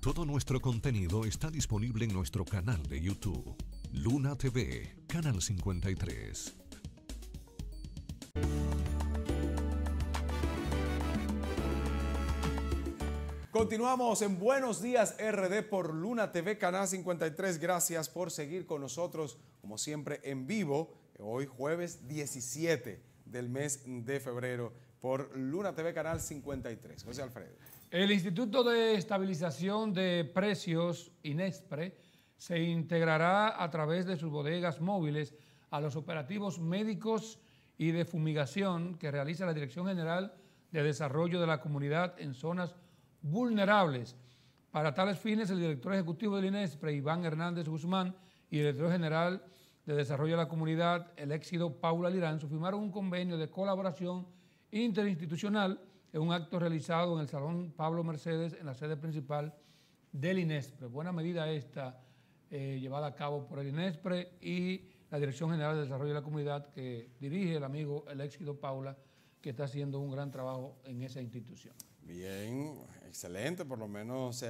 Todo nuestro contenido está disponible en nuestro canal de YouTube. Luna TV, Canal 53. Continuamos en Buenos Días RD por Luna TV, Canal 53. Gracias por seguir con nosotros, como siempre, en vivo, hoy jueves 17 del mes de febrero por Luna TV, Canal 53. José Alfredo. El Instituto de Estabilización de Precios, INESPRE, se integrará a través de sus bodegas móviles a los operativos médicos y de fumigación que realiza la Dirección General de Desarrollo de la Comunidad en zonas vulnerables. Para tales fines, el director ejecutivo del INESPRE, Iván Hernández Guzmán, y el director general de Desarrollo de la Comunidad, el éxito Paula Liranzo, firmaron un convenio de colaboración interinstitucional en un acto realizado en el Salón Pablo Mercedes, en la sede principal del INESPRE. Buena medida esta eh, llevada a cabo por el INESPRE y la Dirección General de Desarrollo de la Comunidad que dirige el amigo el éxito Paula, que está haciendo un gran trabajo en esa institución. Bien, excelente, por lo menos se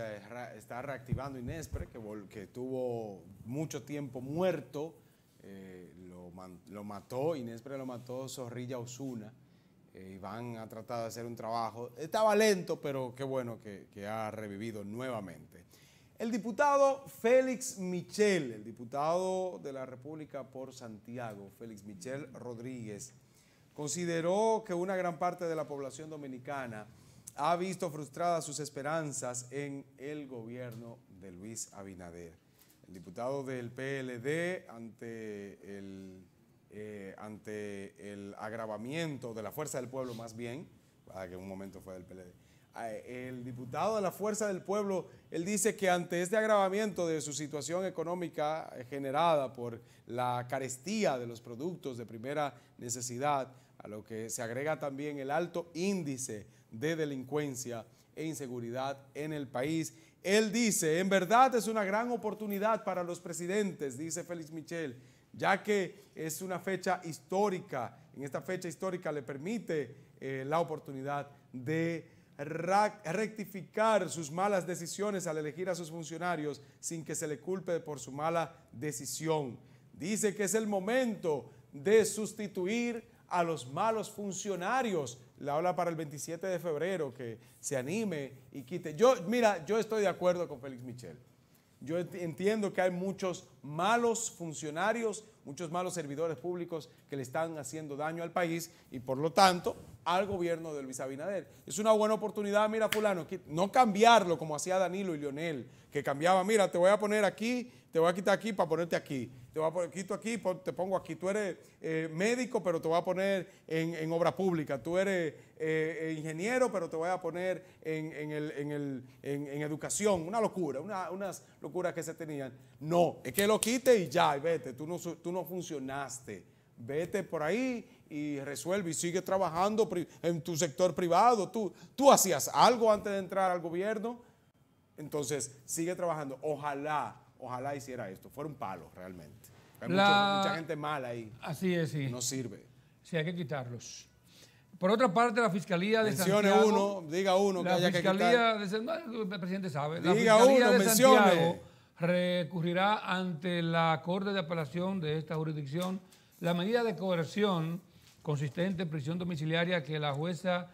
está reactivando Inespre, que, que tuvo mucho tiempo muerto, eh, lo, lo, mató, Inespre lo mató Zorrilla Osuna, eh, y van a tratar de hacer un trabajo. Estaba lento, pero qué bueno que, que ha revivido nuevamente. El diputado Félix Michel, el diputado de la República por Santiago, Félix Michel Rodríguez, consideró que una gran parte de la población dominicana ha visto frustradas sus esperanzas en el gobierno de Luis Abinader. El diputado del PLD ante el, eh, ante el agravamiento de la Fuerza del Pueblo más bien, que en un momento fue del PLD, el diputado de la Fuerza del Pueblo, él dice que ante este agravamiento de su situación económica generada por la carestía de los productos de primera necesidad, a lo que se agrega también el alto índice de delincuencia e inseguridad en el país. Él dice, en verdad es una gran oportunidad para los presidentes, dice Félix Michel, ya que es una fecha histórica. En esta fecha histórica le permite eh, la oportunidad de rectificar sus malas decisiones al elegir a sus funcionarios sin que se le culpe por su mala decisión. Dice que es el momento de sustituir a los malos funcionarios. La habla para el 27 de febrero, que se anime y quite. Yo, mira, yo estoy de acuerdo con Félix Michel. Yo entiendo que hay muchos malos funcionarios, muchos malos servidores públicos que le están haciendo daño al país y por lo tanto al gobierno de Luis Abinader. Es una buena oportunidad, mira fulano, no cambiarlo como hacía Danilo y Lionel, que cambiaba, mira, te voy a poner aquí, te voy a quitar aquí para ponerte aquí te voy a poner, quito aquí, te pongo aquí. Tú eres eh, médico, pero te voy a poner en, obra pública. Tú eres eh, ingeniero, pero te voy a poner en, educación. Una locura, unas locuras que se tenían. No, es que lo quite y ya, y vete. Tú no funcionaste. Vete por ahí y resuelve y sigue trabajando en tu sector privado. Tú, tú hacías algo antes de entrar al gobierno. Entonces, sigue trabajando. Ojalá ojalá hiciera esto. Fuera un palo realmente. Hay mucha gente mala ahí. Así es, sí. No sirve. Sí, hay que quitarlos. Por otra parte, la Fiscalía de mencione Santiago... uno, diga uno que haya que quitar. De, el presidente sabe. Diga la Fiscalía uno, de Santiago recurrirá ante la Corte de Apelación de esta jurisdicción la medida de coerción consistente en prisión domiciliaria que la jueza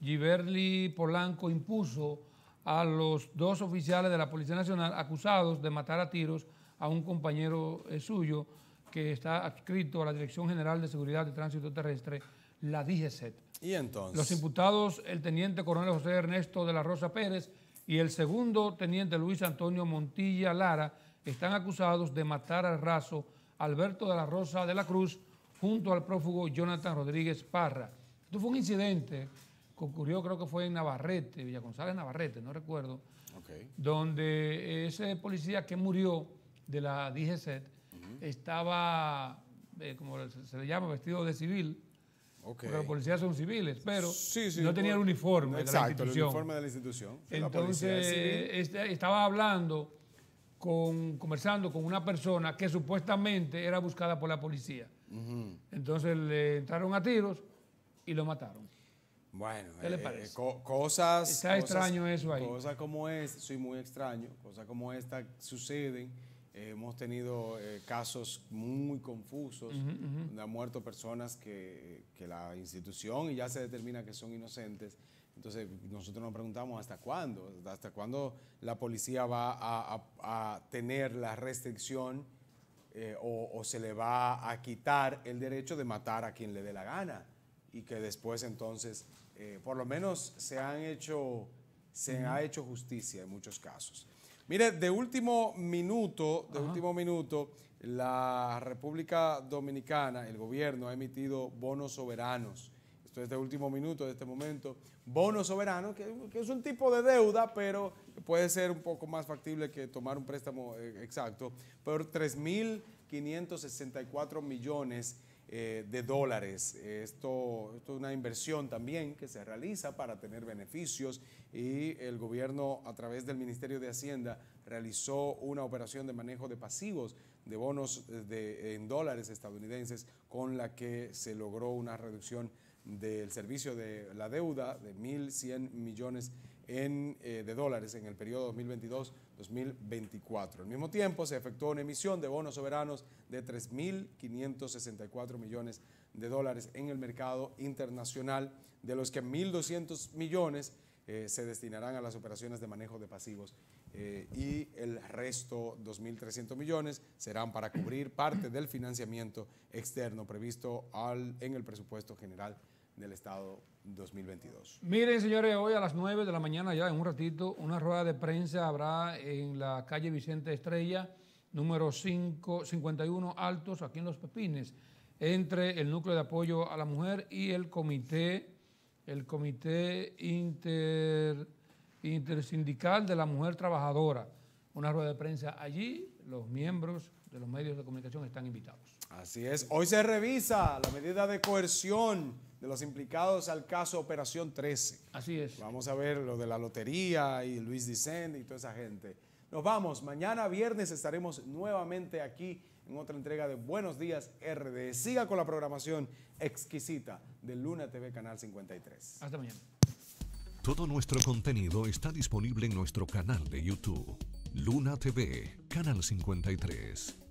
Giverly Polanco impuso a los dos oficiales de la Policía Nacional acusados de matar a tiros a un compañero eh, suyo que está adscrito a la Dirección General de Seguridad de Tránsito Terrestre, la DGCET. ¿Y entonces? Los imputados, el teniente coronel José Ernesto de la Rosa Pérez y el segundo teniente Luis Antonio Montilla Lara, están acusados de matar al raso Alberto de la Rosa de la Cruz junto al prófugo Jonathan Rodríguez Parra. Esto fue un incidente ocurrió creo que fue en Navarrete, Villa González Navarrete, no recuerdo, donde ese policía que murió de la DGC estaba, eh, como se, le llama, vestido de civil, Porque los policías son civiles, pero no tenía el uniforme de la institución. el uniforme de la institución. Entonces, este, estaba hablando, con, conversando con una persona que supuestamente era buscada por la policía. Entonces le entraron a tiros y lo mataron. Bueno, ¿Qué le eh, parece? co- cosas. Está cosas- extraño eso ahí. Cosas como es, soy muy extraño, cosas como esta suceden. Eh, hemos tenido eh, casos muy confusos, donde han muerto personas que, que la institución y ya se determina que son inocentes. Entonces nosotros nos preguntamos hasta cuándo, hasta cuándo la policía va a, a- a tener la restricción eh, o, o se le va a quitar el derecho de matar a quien le dé la gana y que después entonces, eh, por lo menos se han hecho, se ha hecho justicia en muchos casos. Mire, de último minuto, de último minuto, la República Dominicana, el gobierno ha emitido bonos soberanos. Esto es de último minuto, de este momento. Bonos soberanos, que, que es un tipo de deuda, pero puede ser un poco más factible que tomar un préstamo eh, exacto, por 3.564 millones eh, de dólares. Esto, es una inversión también que se realiza para tener beneficios y el gobierno a través del Ministerio de Hacienda realizó una operación de manejo de pasivos de bonos eh, de- en dólares estadounidenses con la que se logró una reducción del servicio de la deuda de 1.100 millones en, eh, de dólares en el periodo 2022-2024. Al mismo tiempo, se efectuó una emisión de bonos soberanos de 3.564 millones de dólares en el mercado internacional, de los que 1.200 millones eh, se destinarán a las operaciones de manejo de pasivos eh, y el resto, 2.300 millones, serán para cubrir parte del financiamiento externo previsto en el presupuesto general del Estado 2022. Miren, señores, hoy a las 9 de la mañana, ya en un ratito, una rueda de prensa habrá en la calle Vicente Estrella, número 5, 51 Altos, aquí en Los Pepines, entre el Núcleo de Apoyo a la Mujer y el Comité, el Comité Inter, Intersindical de la Mujer Trabajadora. Una rueda de prensa allí, los miembros de los medios de comunicación están invitados. Así es. Hoy se revisa la medida de coerción de los implicados al caso Operación 13. Así es. Vamos a ver lo de la lotería y Luis Dicen y toda esa gente. Nos vamos. Mañana viernes estaremos nuevamente aquí en otra entrega de Buenos Días RD. Siga con la programación exquisita de Luna TV Canal 53. Hasta mañana. Todo nuestro contenido está disponible en nuestro canal de YouTube. Luna TV, Canal 53.